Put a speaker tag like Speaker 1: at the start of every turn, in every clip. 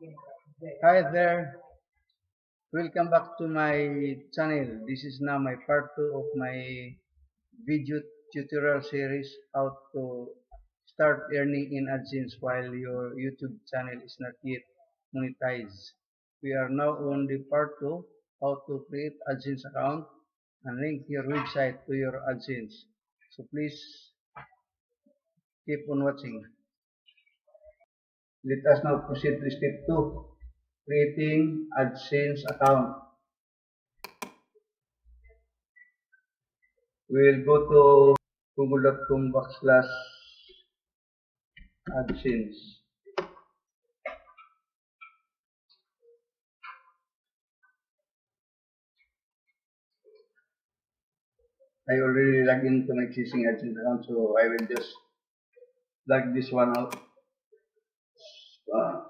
Speaker 1: Hi there. Welcome back to my channel. This is now my part 2 of my video tutorial series how to start earning in AdSense while your YouTube channel is not yet monetized. We are now on the part 2 how to create AdSense account and link your website to your AdSense. So please keep on watching. Let us now proceed to step 2 creating AdSense account. We'll go to google.com backslash AdSense. I already logged into my existing AdSense account, so I will just log this one out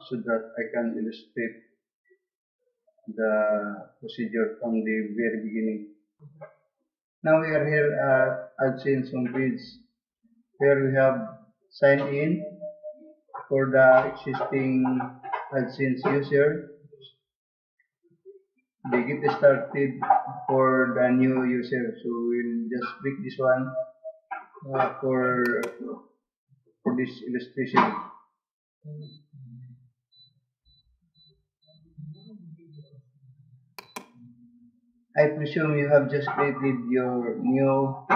Speaker 1: so that I can illustrate the procedure from the very beginning. Now we are here at AdSense homepage. Here we have sign in for the existing AdSense user. They get started for the new user. So we'll just click this one uh, for for this illustration. I presume you have just created your new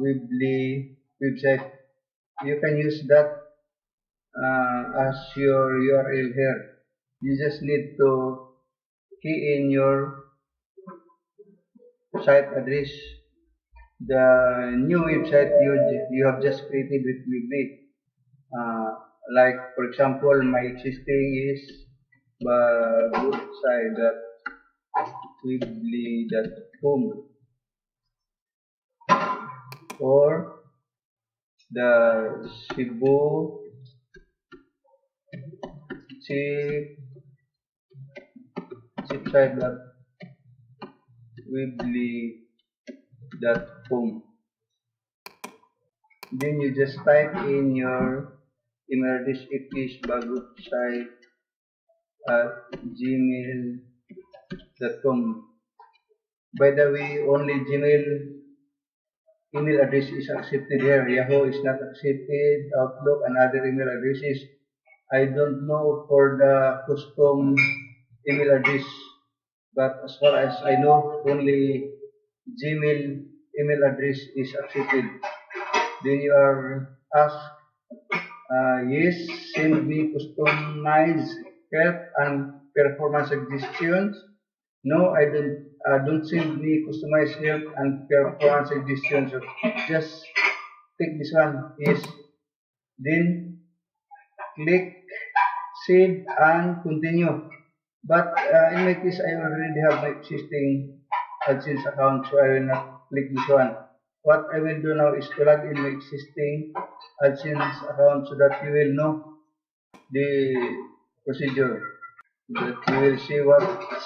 Speaker 1: Weebly website. You can use that uh, as your URL here. You just need to key in your site address. The new website you, you have just created with Weebly. Uh, like for example, my existing is weebly.com or the Cebu chip chipsite.weebly.com then you just type in your email address it is bagutsite uh, at gmail.com by the way only gmail email address is accepted here. Yahoo is not accepted. Outlook and other email addresses i don't know for the custom email address but as far as i know only gmail email address is accepted. Then you are asked uh, yes send me customized help and performance suggestions. No i don't uh, don't send me customized help and performance suggestions. Just take this one yes. Then click save and continue. But uh, in my case i already have my existing AdSense account so i will not click this one what I will do now is to in my existing AdSense account so that you will know the procedure that you will see what's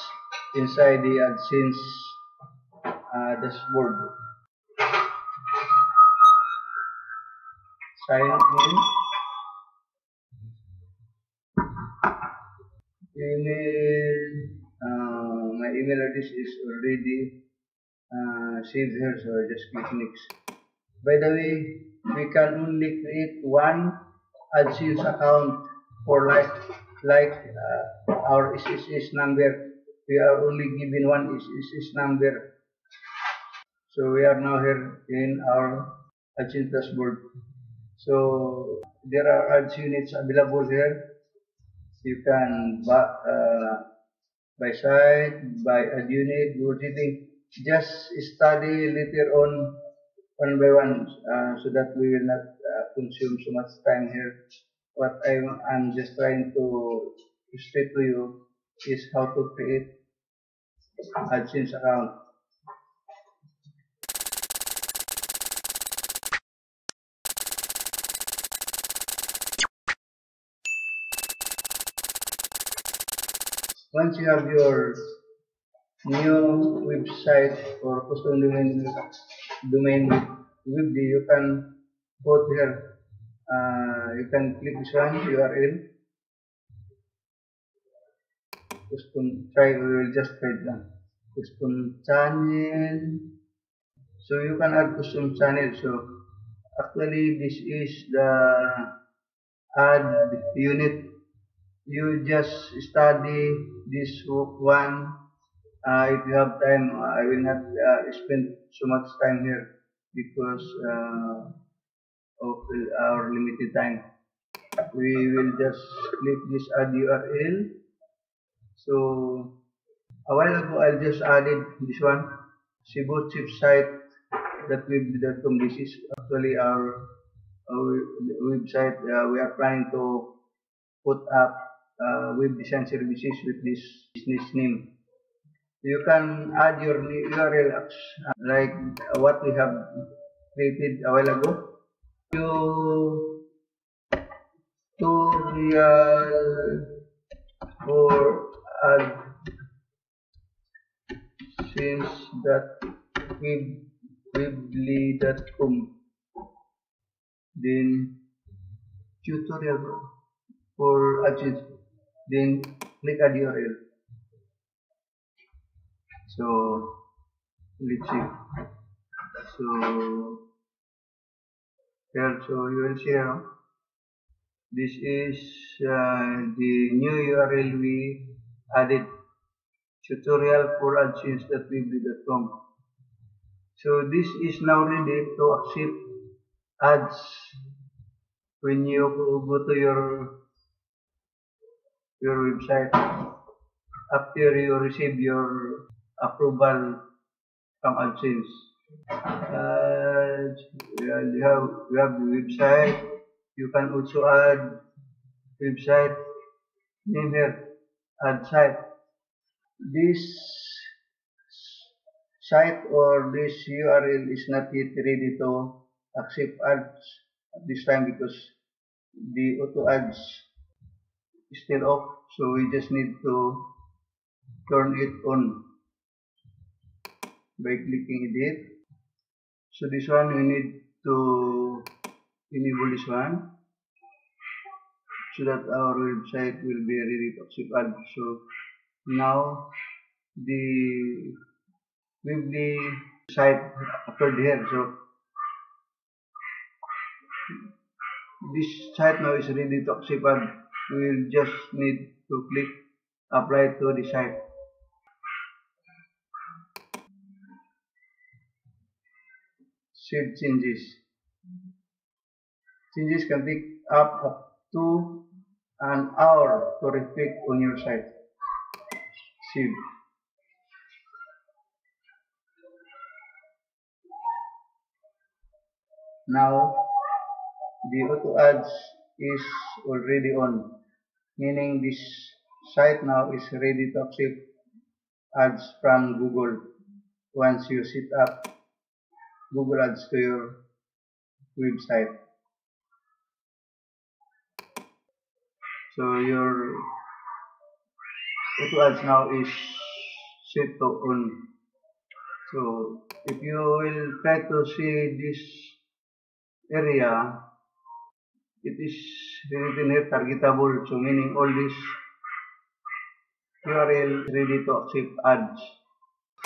Speaker 1: inside the AdSense uh, dashboard. Sign in. Email. Uh, my email address is already uh, saved here, so I just click next. By the way, we can only create one AdSense account for like like uh, our SSS number. We are only given one SSS number. So we are now here in our AdSense dashboard. So there are ads units available here. You can buy, uh, buy site, buy ad unit, do everything just study later on one by one uh, so that we will not uh, consume so much time here. What I, I'm just trying to explain to you is how to create AdSense account. Once you have your new website or custom domain domain the you can go here uh, you can click this one URL custom try, we will just try lang. Custom channel. So you can add custom channel. So actually this is the add unit. You just study this one. Uh, if you have time, I will not uh, spend so much time here because uh, of our limited time. We will just click this add URL. So a while ago, I just added this one, Cebu Cheap site that web.com. This is actually our, website. Uh, we are planning to put up uh, web design services with this business name. You can add your URL like what we have created a while ago. You tutorial for add since that web then tutorial for AdSense then click add URL so let's see so here so you will see here this is uh, the new URL we added tutorial for AdSense.weebly.com so this is now ready to accept ads. When you go to your your website after you receive your approval from AdSense. Uh, you have you have the website. You can also add website name here. Add site. This site or this URL is not yet ready to accept ads at this time because the auto ads is still off so we just need to turn it on by clicking edit so this one we need to enable this one so that our website will be ready to ads so now the Weebly site appeared here so this site now is ready to and we will just need to click apply to the site save changes. Changes can take up, up to an hour to reflect on your site save now the auto ads is already on meaning this site now is ready to accept ads from Google. Once you set up Google Ads to your website. So your auto ads now is set to on. So if you will try to see this area it is written here targetable. So meaning all this URL ready to accept ads.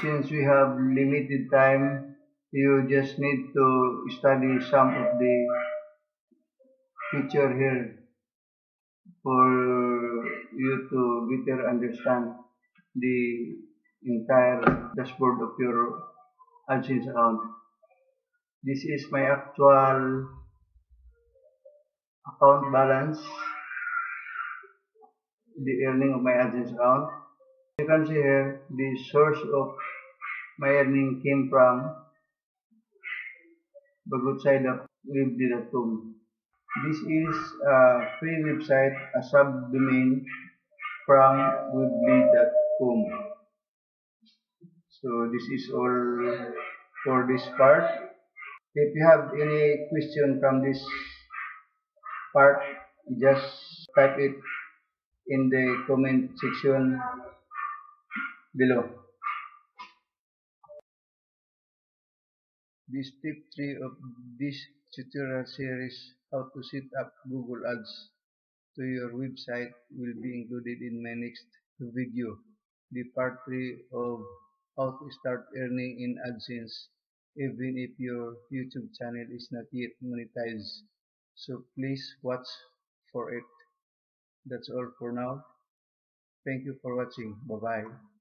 Speaker 1: Since we have limited time you just need to study some of the feature here for you to better understand the entire dashboard of your AdSense account. This is my actual account balance the earning of my AdSense account. You can see here the source of my earning came from Bagutside of weebly.com this is a free website a subdomain from weebly.com so this is all for this part. If you have any question from this part, just type it in the comment section below. This tip 3 of this tutorial series how to set up Google Ads to your website will be included in my next video, the part 3 of how to start earning in AdSense even if your YouTube channel is not yet monetized. So please watch for it. That's all for now. Thank you for watching. Bye-bye.